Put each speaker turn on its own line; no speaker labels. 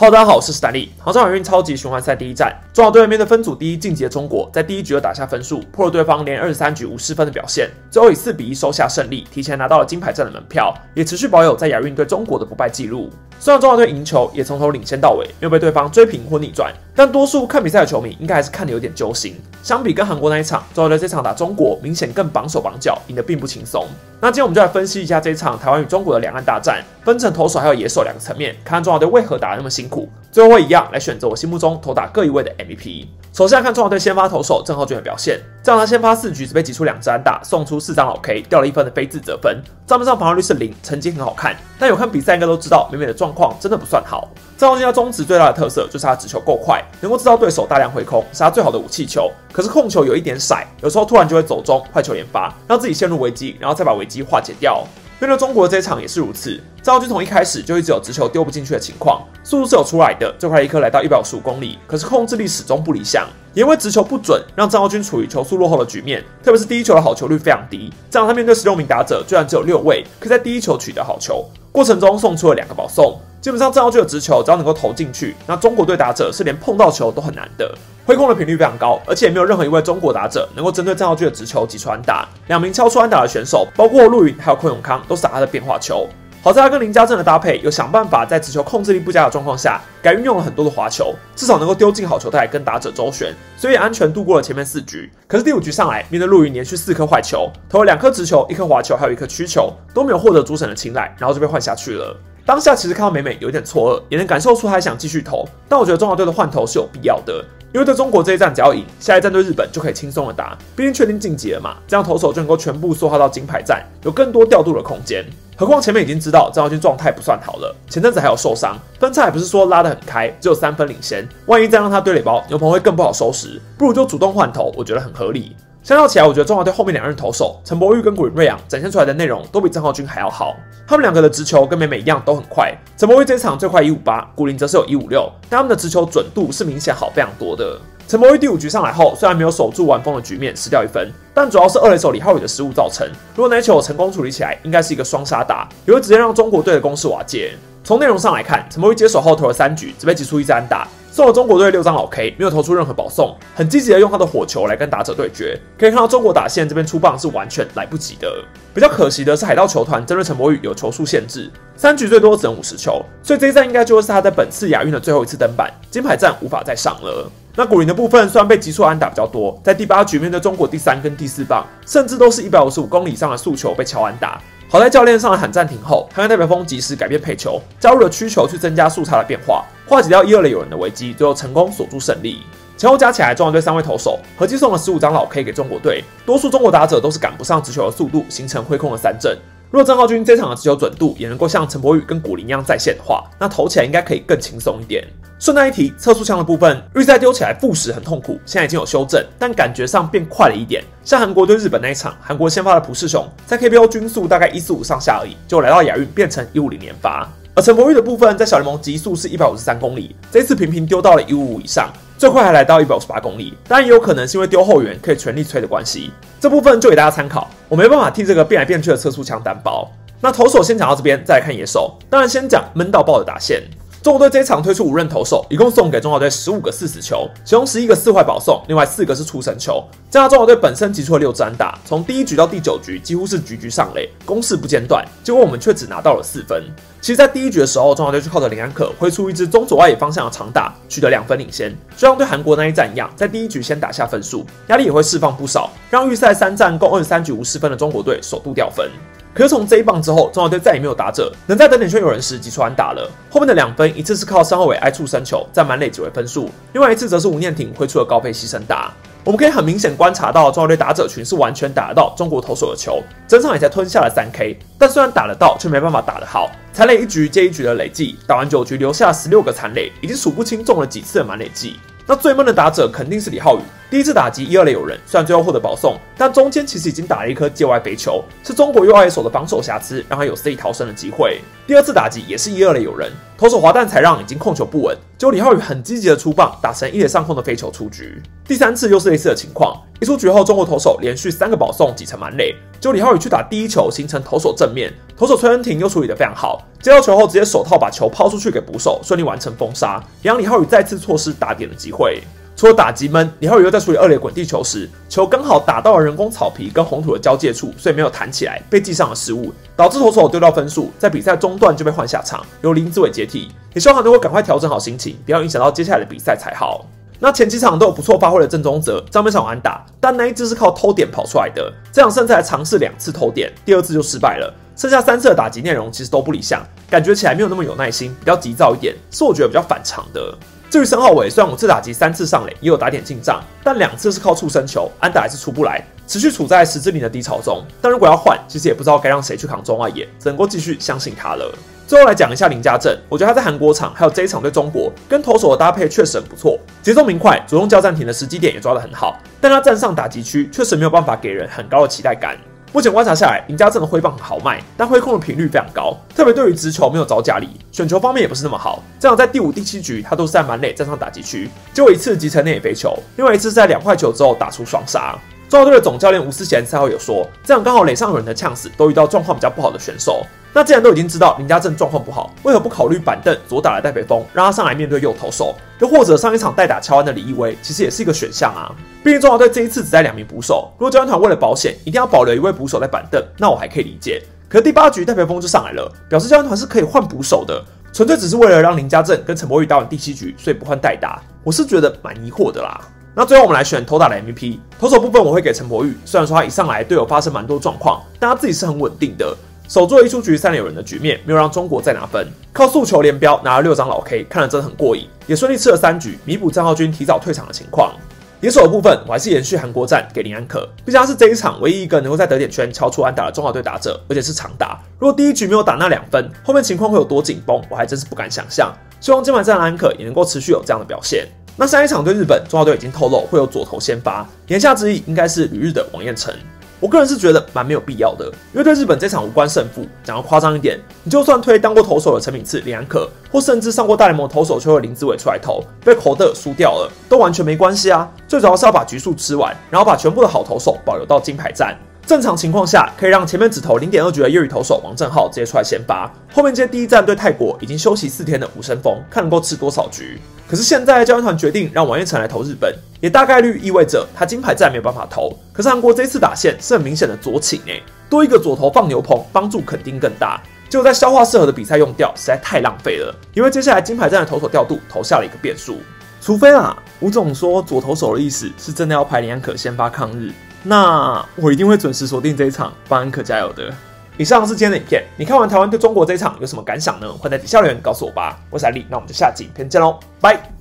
好的大家好，我是史丹利。杭州亚运超级循环赛第一站，中华队面对分组第一晋级的中国，在第一局就打下分数，破了对方连二十三局无失分的表现，最后以四比一收下胜利，提前拿到了金牌战的门票，也持续保有在亚运对中国的不败记录。虽然中华队赢球，也从头领先到尾，没有被对方追平或逆转，但多数看比赛的球迷应该还是看得有点揪心。相比跟韩国那一场，中华队这场打中国明显更绑手绑脚，赢得并不轻松。那今天我们就来分析一下这一场台湾与中国的两岸大战，分成投手还有野手两个层面，看看中华队为何打得那么辛苦。最后会一样来选择我心目中投打各一位的 MVP。首先看中华队先发投手郑浩俊的表现，这场他先发四局只被挤出两支安打，送出四张老 K，掉了一分的非自责分，账面上防御率是零，成绩很好看。但有看比赛应该都知道，美美的状况真的不算好。郑浩俊他中职最大的特色就是他直球够快，能够制造对手大量回空，是他最好的武器球。可是控球有一点甩，有时候突然就会走中，坏球连发，让自己陷入危机，然后再把危机化解掉。面对中国的这一场也是如此，郑浩君从一开始就一直有直球丢不进去的情况，速度是有出来的，最快一颗来到一百五十五公里，可是控制力始终不理想，也因为直球不准，让郑浩君处于球速落后的局面，特别是第一球的好球率非常低，这样他面对十六名打者，居然只有六位可以在第一球取得好球，过程中送出了两个保送。基本上郑浩俊的直球只要能够投进去，那中国队打者是连碰到球都很难的。挥空的频率非常高，而且也没有任何一位中国打者能够针对郑浩俊的直球击出安打。两名敲出安打的选手，包括陆云还有昆永康，都是打他的变化球。好在他跟林家正的搭配，有想办法在直球控制力不佳的状况下，改运用了很多的滑球，至少能够丢进好球带跟打者周旋，所以安全度过了前面四局。可是第五局上来，面对陆云连续四颗坏球，投了两颗直球、一颗滑球，还有一颗曲球，都没有获得主审的青睐，然后就被换下去了。当下其实看到美美有点错愕，也能感受出还想继续投。但我觉得中华队的换投是有必要的，因为对中国这一战只要赢，下一站对日本就可以轻松的打，毕竟确定晋级了嘛。这样投手就能够全部缩化到金牌战，有更多调度的空间。何况前面已经知道张耀军状态不算好了，前阵子还有受伤，分差也不是说拉得很开，只有三分领先。万一再让他堆垒包，牛棚会更不好收拾，不如就主动换投，我觉得很合理。相较起来，我觉得中华队后面两任投手陈柏宇跟古林瑞阳展现出来的内容都比郑浩君还要好。他们两个的直球跟美美一样都很快。陈柏宇这场最快一五八，古林则是有一五六，但他们的直球准度是明显好非常多的。陈柏宇第五局上来后，虽然没有守住完封的局面，失掉一分，但主要是二垒手李浩宇的失误造成。如果那球成功处理起来，应该是一个双杀打，也会直接让中国队的攻势瓦解。从内容上来看，陈柏宇接手后投了三局，只被击出一支安打。送了中国队六张老 K，没有投出任何保送，很积极的用他的火球来跟打者对决。可以看到中国打线这边出棒是完全来不及的。比较可惜的是，海盗球团针对陈柏宇有球数限制，三局最多只能五十球，所以这一战应该就是他在本次亚运的最后一次登板，金牌战无法再上了。那古林的部分虽然被击出安打比较多，在第八局面对中国第三跟第四棒，甚至都是一百五十五公里以上的速球被敲安打。好在教练上来喊暂停后，台湾代表风及时改变配球，加入了曲球去增加速差的变化，化解掉一二垒有人的危机，最后成功锁住胜利。前后加起来，中国队三位投手合计送了十五张老 K 给中国队，多数中国打者都是赶不上直球的速度，形成挥空的三振。如果郑浩君这场的持球准度也能够像陈柏宇跟古林一样在线的话，那投起来应该可以更轻松一点。顺带一提，测速枪的部分，预赛丢起来负时很痛苦，现在已经有修正，但感觉上变快了一点。像韩国对日本那一场，韩国先发的朴世雄在 KPO 均速大概一四五上下而已，就来到亚运变成一五零连发。而陈柏宇的部分在小联盟极速是一百五十三公里，这次频频丢到了一五五以上，最快还来到一百五十八公里。当然也有可能是因为丢后援可以全力吹的关系，这部分就给大家参考，我没办法替这个变来变去的测速枪担保。那投手先讲到这边，再来看野手。当然先讲闷到爆的打线。中国队这一场推出五任投手，一共送给中华队十五个四死球，其中十一个四坏保送，另外四个是出神球。加上中华队本身击出了六支安打，从第一局到第九局几乎是局局上垒，攻势不间断。结果我们却只拿到了四分。其实，在第一局的时候，中华队就靠着林安可挥出一支中左外野方向的长打，取得两分领先。就像对韩国那一战一样，在第一局先打下分数，压力也会释放不少，让预赛三战共二十三局无失分的中国队首度掉分。可是从这一棒之后，中华队再也没有打者能在等点圈有人时击出安打了。后面的两分，一次是靠三后尾挨触身球，在满垒几为分数；另外一次则是吴念婷挥出了高飞牺牲打。我们可以很明显观察到，中华队打者群是完全打得到中国投手的球，整场也才吞下了三 K。但虽然打得到，却没办法打得好，残垒一局接一局的累计，打完九局留下十六个残垒，已经数不清中了几次的满垒计。那最闷的打者肯定是李浩宇，第一次打击一二垒有人，虽然最后获得保送，但中间其实已经打了一颗界外飞球，是中国右外野手的防守瑕疵，让他有 C 逃生的机会。第二次打击也是一二垒有人，投手滑蛋才让已经控球不稳，结果李浩宇很积极的出棒，打成一垒上空的飞球出局。第三次又是类似的情况，一出局后，中国投手连续三个保送挤成满垒，结果李浩宇去打第一球，形成投手正面，投手崔恩廷又处理得非常好，接到球后直接手套把球抛出去给捕手，顺利完成封杀，也让李浩宇再次错失打点的机会。除了打击闷，李浩宇又在处理二垒滚地球时，球刚好打到了人工草皮跟红土的交界处，所以没有弹起来，被记上了失误，导致投手丢掉分数，在比赛中段就被换下场，由林子伟接替。也希望他能够赶快调整好心情，不要影响到接下来的比赛才好。那前几场都有不错发挥的郑宗泽，张面场安打，但那一支是靠偷点跑出来的。这场胜赛尝试两次偷点，第二次就失败了，剩下三次的打击内容其实都不理想，感觉起来没有那么有耐心，比较急躁一点，是我觉得比较反常的。至于申浩伟，虽然五次打击三次上垒，也有打点进账，但两次是靠触身球，安打还是出不来，持续处在十字岭的低潮中。但如果要换，其实也不知道该让谁去扛中外野，只能够继续相信他了。最后来讲一下林家正，我觉得他在韩国场还有这一场对中国跟投手的搭配确实很不错，节奏明快，主动叫暂停的时机点也抓得很好，但他站上打击区确实没有办法给人很高的期待感。目前观察下来，林家正的挥棒很豪迈，但挥空的频率非常高，特别对于直球没有找假力，选球方面也不是那么好。这样在第五、第七局，他都是在满垒站上打击区，结果一次击成内野飞球，另外一次在两块球之后打出双杀。中华队的总教练吴思贤赛后有说，这样刚好垒上有人的呛死，都遇到状况比较不好的选手。那既然都已经知道林家正状况不好，为何不考虑板凳左打的戴北峰，让他上来面对右投手？又或者上一场代打乔安的李义威，其实也是一个选项啊。毕竟中华队这一次只带两名捕手，如果教练团为了保险，一定要保留一位捕手在板凳，那我还可以理解。可是第八局戴培峰就上来了，表示教练团是可以换捕手的，纯粹只是为了让林家正跟陈柏宇打完第七局，所以不换代打。我是觉得蛮疑惑的啦。那最后我们来选投打的 MVP，投手部分我会给陈柏宇，虽然说他一上来队友发生蛮多状况，但他自己是很稳定的。守住了一出局三连有人的局面，没有让中国再拿分，靠速球连标拿了六张老 K，看了真的很过瘾，也顺利吃了三局，弥补张浩军提早退场的情况。野手的部分，我还是延续韩国战给林安可，毕竟他是这一场唯一一个能够在得点圈敲出安打的中华队打者，而且是长打。如果第一局没有打那两分，后面情况会有多紧绷，我还真是不敢想象。希望今晚战的安可也能够持续有这样的表现。那下一场对日本，中华队已经透露会有左投先发，言下之意应该是旅日的王彦辰。我个人是觉得蛮没有必要的，因为对日本这场无关胜负。讲的夸张一点，你就算推当过投手的陈敏次、李安可，或甚至上过大联盟投手却有林志伟出来投，被口德输掉了，都完全没关系啊。最主要是要把局数吃完，然后把全部的好投手保留到金牌战。正常情况下，可以让前面只投零点二局的业余投手王正浩直接出来先发，后面接第一站对泰国已经休息四天的吴声峰，看能够吃多少局。可是现在教练团决定让王彦辰来投日本，也大概率意味着他金牌战没有办法投。可是韩国这次打线是很明显的左倾诶，多一个左投放牛棚，帮助肯定更大。结果在消化适合的比赛用掉，实在太浪费了。因为接下来金牌战的投手调度投下了一个变数，除非啊，吴总说左投手的意思是真的要排林安可先发抗日。那我一定会准时锁定这一场，帮安可加油的。以上是今天的影片，你看完台湾对中国这一场有什么感想呢？欢迎在底下留言告诉我吧。我是艾莉，那我们就下集影片见喽，拜。